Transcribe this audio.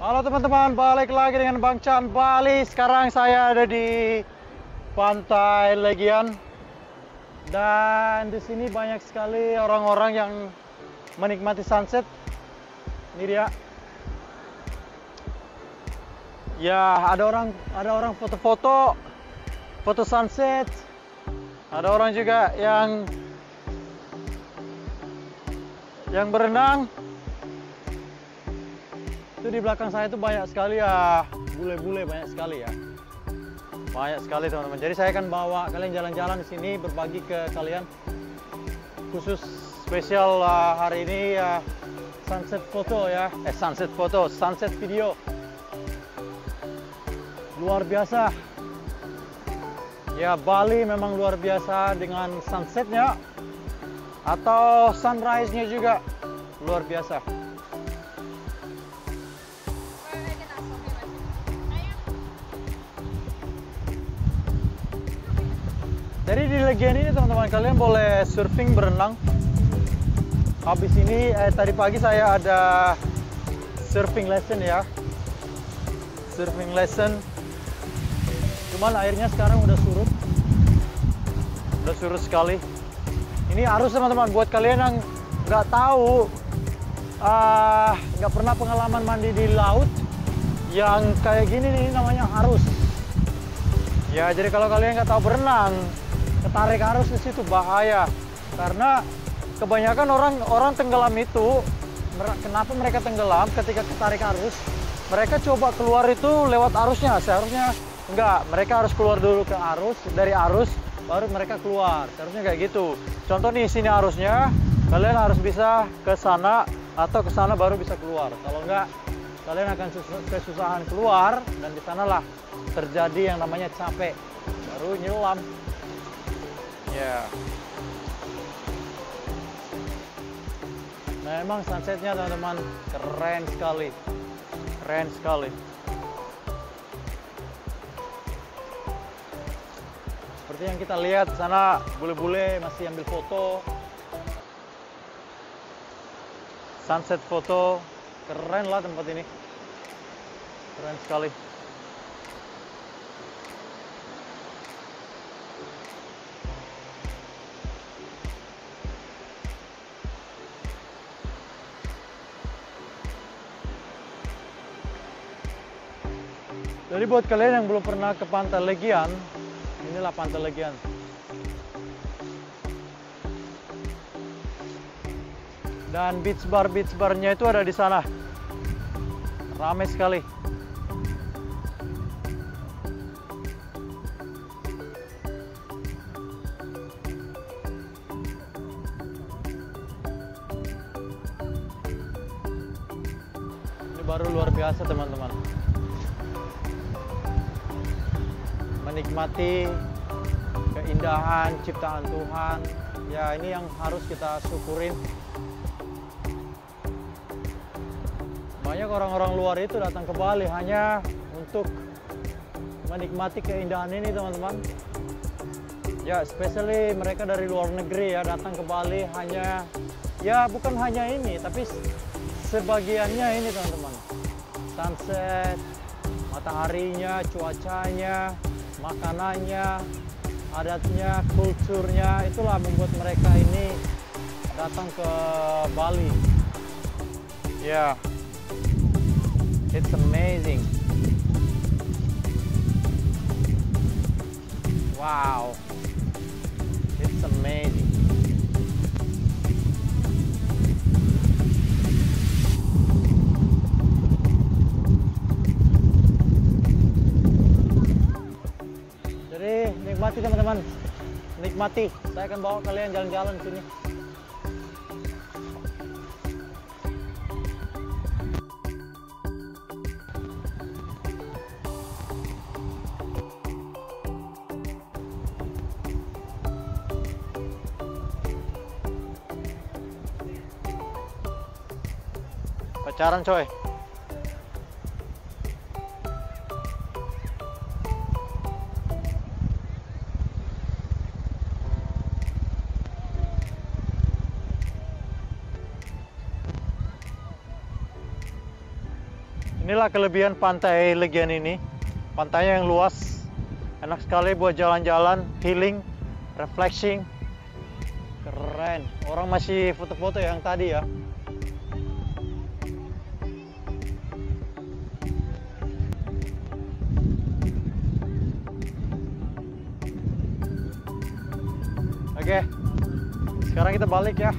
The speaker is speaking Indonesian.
Halo teman-teman, balik lagi dengan Bang Chan Bali. Sekarang saya ada di Pantai Legian. Dan di sini banyak sekali orang-orang yang menikmati sunset. Ini dia. Ya, ada orang ada orang foto-foto, foto sunset. Ada orang juga yang yang berenang itu di belakang saya itu banyak sekali ya. Bule-bule banyak sekali ya. Banyak sekali teman-teman. Jadi saya akan bawa kalian jalan-jalan di sini berbagi ke kalian. Khusus spesial uh, hari ini ya sunset foto ya. Eh sunset foto sunset video. Luar biasa. Ya Bali memang luar biasa dengan sunsetnya. Atau sunrise-nya juga. Luar biasa. Jadi di Legian ini teman-teman kalian boleh surfing berenang. Habis ini eh, tadi pagi saya ada surfing lesson ya. Surfing lesson. Cuman airnya sekarang udah surut. Udah surut sekali ini arus teman-teman buat kalian yang nggak tahu ah, nggak uh, pernah pengalaman mandi di laut yang kayak gini nih namanya arus ya jadi kalau kalian nggak tahu berenang ketarik arus di situ bahaya. Karena kebanyakan orang orang tenggelam itu kenapa mereka tenggelam ketika ketarik arus? Mereka coba keluar itu lewat arusnya. Seharusnya enggak. Mereka harus keluar dulu ke arus dari arus baru mereka keluar. Seharusnya kayak gitu. Contoh nih sini arusnya. Kalian harus bisa ke sana atau ke sana baru bisa keluar. Kalau enggak kalian akan kesusahan keluar dan di sanalah terjadi yang namanya capek. Baru nyelam ya yeah. memang sunsetnya teman-teman keren sekali. Keren sekali. Seperti yang kita lihat sana bule-bule masih ambil foto. Sunset foto keren lah tempat ini. Keren sekali Jadi buat kalian yang belum pernah ke Pantai Legian, inilah pantai legian. Dan beach bar beach barnya itu ada di sana. Ramai sekali. Ini baru luar biasa teman-teman menikmati keindahan ciptaan Tuhan. Ya, ini yang harus kita syukurin. Banyak orang-orang luar itu datang ke Bali hanya untuk menikmati keindahan ini, teman-teman. Ya, especially mereka dari luar negeri ya datang ke Bali hanya ya bukan hanya ini, tapi sebagiannya ini, teman-teman. Sunset, mataharinya, cuacanya, makanannya, adatnya, kulturnya, itulah membuat mereka ini datang ke Bali. Yeah. it's amazing. Wow, it's amazing. Nikmati saya akan bawa kalian jalan-jalan sini. Pacaran coy Inilah kelebihan pantai Legian ini. Pantainya yang luas, enak sekali buat jalan-jalan, healing, refreshing. Keren. Orang masih foto-foto yang tadi ya. Oke, sekarang kita balik ya.